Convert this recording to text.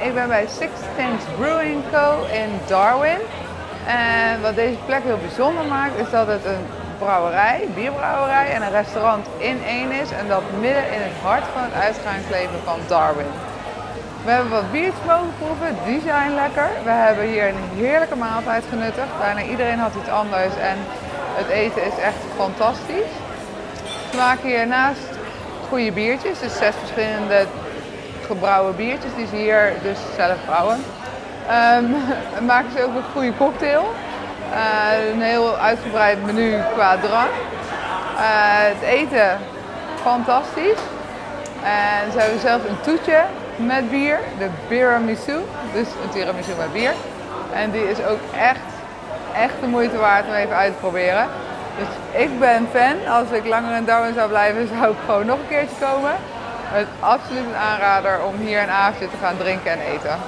Ik ben bij Six Tanks Brewing Co. in Darwin. En wat deze plek heel bijzonder maakt, is dat het een brouwerij, bierbrouwerij en een restaurant in één is. En dat midden in het hart van het uitgaansleven van Darwin. We hebben wat biertjes mogen proeven, die zijn lekker. We hebben hier een heerlijke maaltijd genuttigd. Bijna iedereen had iets anders en het eten is echt fantastisch. Ze maken hiernaast goede biertjes, dus zes verschillende gebrouwen biertjes die ze hier dus zelf brouwen. Um, maken ze ook een goede cocktail. Uh, een heel uitgebreid menu qua drank. Uh, het eten fantastisch. En ze hebben zelf een toetje met bier, de tiramisu, dus een tiramisu met bier. En die is ook echt, echt de moeite waard om even uit te proberen. Dus ik ben fan. Als ik langer in Darwin zou blijven, zou ik gewoon nog een keertje komen. Het absoluut een aanrader om hier een avondje te gaan drinken en eten.